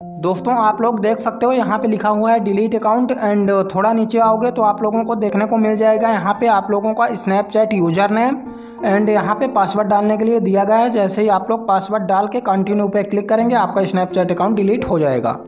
दोस्तों, आप लोग देख सकते हो, यहाँ पे लिखा हुआ है डिलीट अकाउंट एंड थोड़ा नीचे आओगे तो आप लोगों को देखने को मिल जाएगा। यहाँ पे आप लोगों का स्नैपचैट यूज़र नेम एंड यहाँ पे पासवर्ड डालने के लिए दिया गया है। जैसे ही आप लोग पासवर्ड डाल के कंटिन्यू पे क्लिक करेंगे, आपका स्नैपचैट अकाउंट डिलीट हो जाएगा।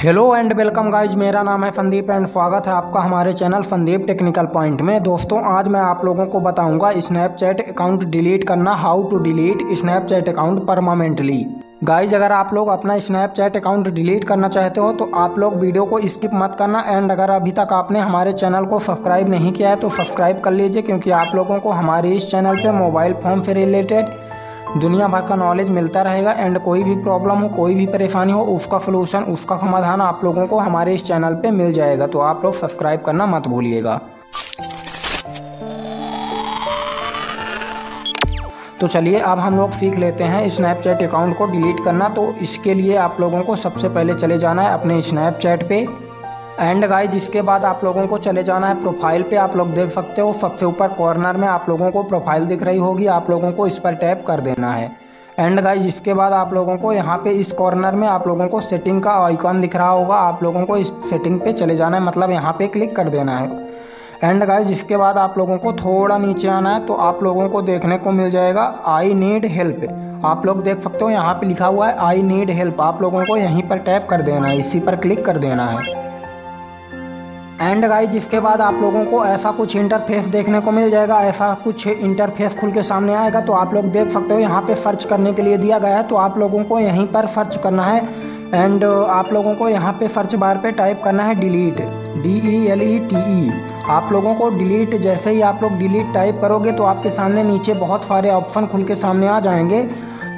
हेलो एंड वेलकम गाइज़ मेरा नाम है फंदीप एंड स्वागत है आपका हमारे चैनल संदीप टेक्निकल पॉइंट में। दोस्तों, आज मैं आप लोगों को बताऊँगा स्नैपचैट अकाउंट डिलीट करना how to delete Snapchat account permanently guys अगर आप लोग अपना स्नैपचैट अकाउंट डिलीट करना चाहते हो तो आप लोग वीडियो को स्किप मत करना। एंड अगर अभी तक आपने हमारे चैनल को सब्सक्राइब नहीं किया है तो सब्सक्राइब कर लीजिए, क्योंकि आप लोगों को हमारे इस चैनल पर मोबाइल फ़ोन से रिलेटेड दुनिया भर का नॉलेज मिलता रहेगा। एंड कोई भी प्रॉब्लम हो, कोई भी परेशानी हो, उसका सोल्यूशन उसका समाधान आप लोगों को हमारे इस चैनल पर मिल जाएगा। तो आप लोग सब्सक्राइब करना मत भूलिएगा। तो चलिए अब हम लोग सीख लेते हैं स्नैपचैट अकाउंट को डिलीट करना। तो इसके लिए आप लोगों को सबसे पहले चले जाना है अपने स्नैपचैट पे। एंड गाइज़ जिसके बाद आप लोगों को चले जाना है प्रोफ़ाइल पे। आप लोग देख सकते हो सबसे ऊपर कॉर्नर में आप लोगों को प्रोफ़ाइल दिख रही होगी। आप लोगों को इस पर टैप कर देना है। एंड गाइज़ इसके बाद आप लोगों को यहाँ पे इस कॉर्नर में आप लोगों को सेटिंग का आइकॉन दिख रहा होगा। आप लोगों को इस सेटिंग पे चले जाना है। मतलब यहाँ पे क्लिक कर देना है। एंड गाइज़ इसके बाद आप लोगों को थोड़ा नीचे आना है तो आप लोगों को देखने को मिल जाएगा आई नीड हेल्प आप लोग देख सकते हो, यहाँ पे लिखा हुआ है आई नीड हेल्प आप लोगों को यहीं पर टैप कर देना है, इसी पर क्लिक कर देना है। एंड गाइज़ जिसके बाद आप लोगों को ऐसा कुछ इंटरफेस देखने को मिल जाएगा, ऐसा कुछ इंटरफेस खुल के सामने आएगा तो आप लोग देख सकते हो, यहाँ पे सर्च करने के लिए दिया गया है तो आप लोगों को यहीं पर सर्च करना है। एंड आप लोगों को यहाँ पे सर्च बार पे टाइप करना है delete D E L E T E आप लोगों को डिलीट जैसे ही आप लोग डिलीट टाइप करोगे तो आपके सामने नीचे बहुत सारे ऑप्शन खुल के सामने आ जाएँगे।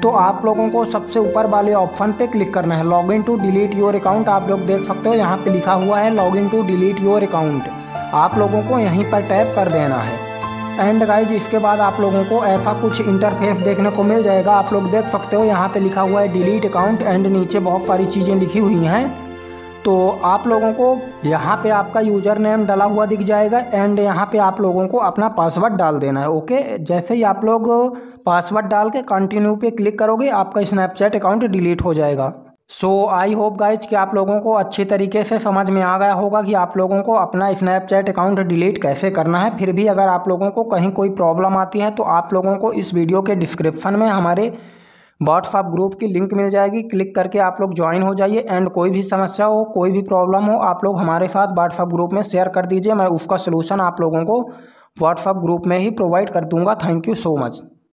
तो आप लोगों को सबसे ऊपर वाले ऑप्शन पे क्लिक करना है। Log in to delete your account आप लोग देख सकते हो, यहाँ पे लिखा हुआ है log in to delete your account आप लोगों को यहीं पर टैप कर देना है। एंड गाइज़ इसके बाद आप लोगों को ऐसा कुछ इंटरफेस देखने को मिल जाएगा। आप लोग देख सकते हो, यहाँ पे लिखा हुआ है डिलीट अकाउंट एंड नीचे बहुत सारी चीज़ें लिखी हुई हैं। तो आप लोगों को यहाँ पे आपका यूज़र नेम डाला हुआ दिख जाएगा एंड यहाँ पे आप लोगों को अपना पासवर्ड डाल देना है ओके जैसे ही आप लोग पासवर्ड डाल के कंटिन्यू पे क्लिक करोगे, आपका स्नैपचैट अकाउंट डिलीट हो जाएगा। सो आई होप गाइज़ कि आप लोगों को अच्छे तरीके से समझ में आ गया होगा कि आप लोगों को अपना स्नैपचैट अकाउंट डिलीट कैसे करना है। फिर भी अगर आप लोगों को कहीं कोई प्रॉब्लम आती है तो आप लोगों को इस वीडियो के डिस्क्रिप्शन में हमारे व्हाट्सअप ग्रुप की लिंक मिल जाएगी। क्लिक करके आप लोग ज्वाइन हो जाइए। एंड कोई भी समस्या हो, कोई भी प्रॉब्लम हो, आप लोग हमारे साथ व्हाट्सअप ग्रुप में शेयर कर दीजिए। मैं उसका सलूशन आप लोगों को व्हाट्सअप ग्रुप में ही प्रोवाइड कर दूँगा। Thank you so much